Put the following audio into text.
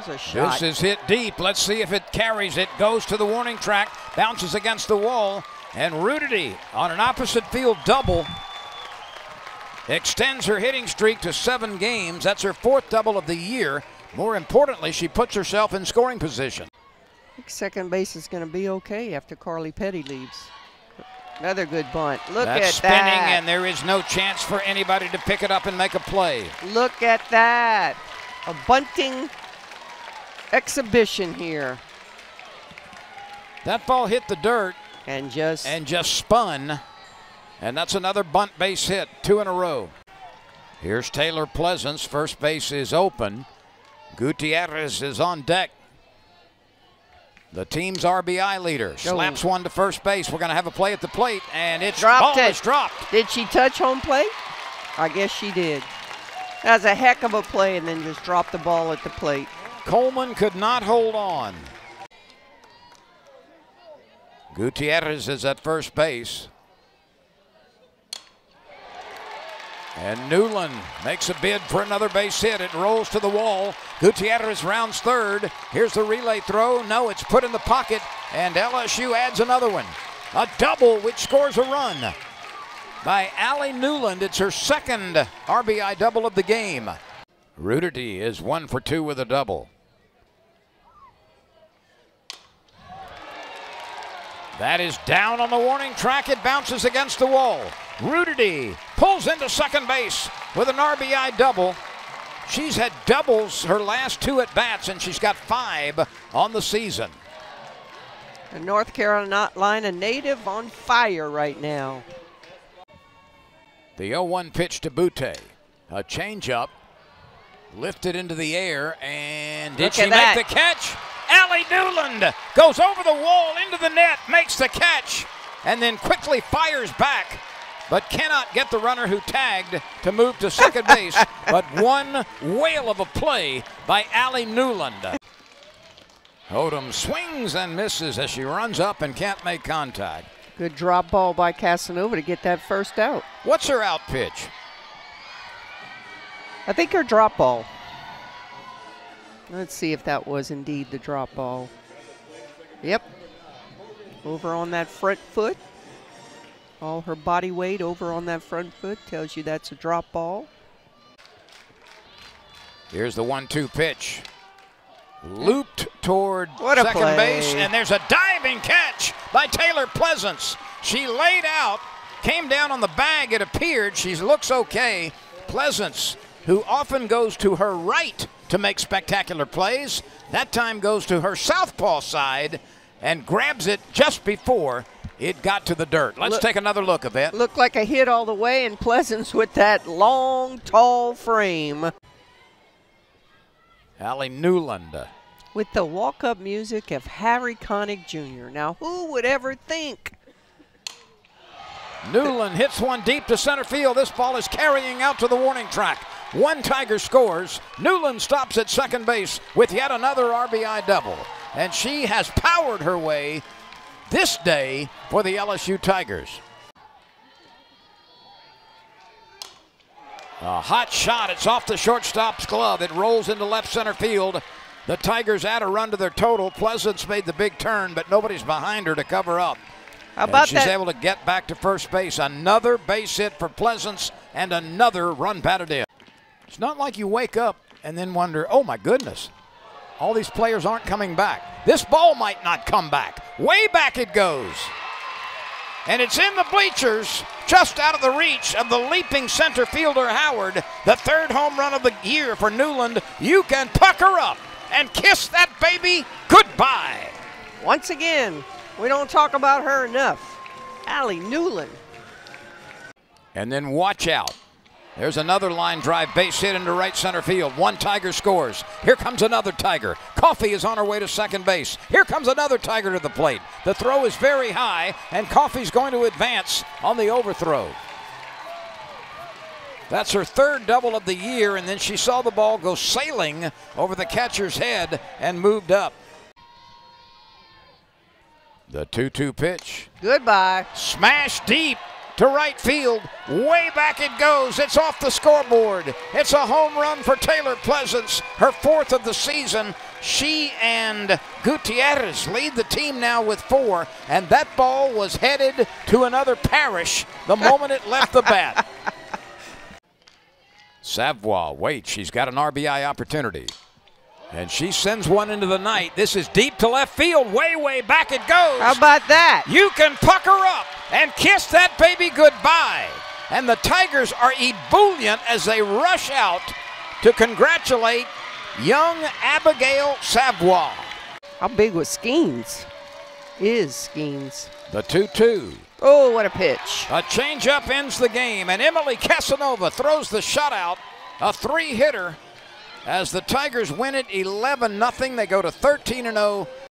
That was a shot. This is hit deep. Let's see if it carries. It goes to the warning track, bounces against the wall, and Redoutey on an opposite field double extends her hitting streak to seven games. That's her fourth double of the year. More importantly, she puts herself in scoring position. I think second base is going to be okay after Carly Petty leaves. Another good bunt. Look That's at spinning, that. Spinning, and there is no chance for anybody to pick it up and make a play. Look at that. A bunting exhibition here. That ball hit the dirt And just and just spun. And that's another bunt base hit, two in a row. Here's Taylor Pleasants. First base is open. Gutierrez is on deck. The team's RBI leader slaps one to first base. We're going to have a play at the plate, and it's Dropped ball it. is dropped. Did she touch home plate? I guess she did. That was a heck of a play and then just dropped the ball at the plate. Coleman could not hold on. Gutierrez is at first base. And Newland makes a bid for another base hit. It rolls to the wall. Gutierrez rounds third. Here's the relay throw. No, it's put in the pocket. And LSU adds another one. A double, which scores a run by Allie Newland. It's her second RBI double of the game. Redoutey is one for two with a double. That is down on the warning track. It bounces against the wall. Redoutey pulls into second base with an RBI double. She's had doubles her last two at bats, and she's got five on the season. A North Carolina native on fire right now. The 0 1 pitch to Butte. A changeup lifted into the air, and did Look she make that. the catch? Allie Newland goes over the wall into the net, makes the catch, and then quickly fires back, but cannot get the runner who tagged to move to second base. But one whale of a play by Allie Newland. Odom swings and misses as she runs up and can't make contact. Good drop ball by Casanova to get that first out. What's her out pitch? I think her drop ball. Let's see if that was indeed the drop ball. Yep. Over on that front foot. All her body weight over on that front foot tells you that's a drop ball. Here's the one-two pitch. Looped toward What second play. base, and there's a diving catch by Taylor Pleasants. She laid out, came down on the bag, it appeared. She looks okay. Pleasants, who often goes to her right to make spectacular plays, that time goes to her southpaw side and grabs it just before it got to the dirt. Let's Look- take another look at that. Looked like a hit all the way, and Pleasants with that long, tall frame. Allie Newland. With the walk up music of Harry Connick Jr. Now, who would ever think? Newland hits one deep to center field. This ball is carrying out to the warning track. One Tiger scores. Newland stops at second base with yet another RBI double. And she has powered her way this day for the LSU Tigers. A hot shot. It's off the shortstop's glove. It rolls into left center field. The Tigers add a run to their total. Pleasants made the big turn, but nobody's behind her to cover up. How And about she's that? able to get back to first base. Another base hit for Pleasants and another run batted in. It's not like you wake up and then wonder, oh my goodness, all these players aren't coming back. This ball might not come back. Way back it goes. And it's in the bleachers, just out of the reach of the leaping center fielder Howard. The third home run of the year for Newland. You can pucker up and kiss that baby goodbye. Once again, we don't talk about her enough. Allie Newland. And then watch out. There's another line drive base hit into right center field. One Tiger scores. Here comes another Tiger. Coffey is on her way to second base. Here comes another Tiger to the plate. The throw is very high, and Coffey's going to advance on the overthrow. That's her third double of the year, and then she saw the ball go sailing over the catcher's head and moved up. The 2 2 pitch. Goodbye. Smash deep to right field. Way back it goes. It's off the scoreboard. It's a home run for Taylor Pleasants, her fourth of the season. She and Gutierrez lead the team now with four, and that ball was headed to another parish the moment it left the bat. Savoie waits. She's got an RBI opportunity. And she sends one into the night. This is deep to left field. Way, way back it goes. How about that? You can pucker up and kiss that baby goodbye. And the Tigers are ebullient as they rush out to congratulate young Abigail Savoie. How big was Skeens? Is Skeens. The 2 2. Oh, what a pitch. A changeup ends the game, and Emilee Casanova throws the shutout, a three hitter, as the Tigers win it 11 0. They go to 13 0